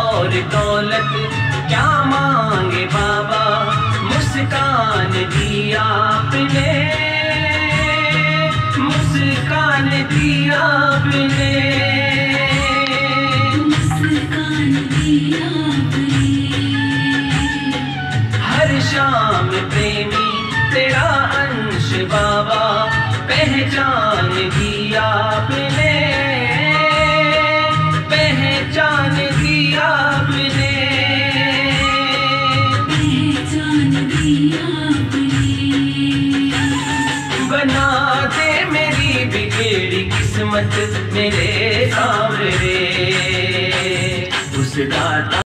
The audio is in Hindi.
और दौलत क्या मांगे बाबा? मुस्कान दी आपने। मुस्कान दी आपने। मुस्कान हर शाम प्रेमी तेरा अंश बाबा पहचान दी बना दे मेरी किस्मत मेरे सामने। उस दाता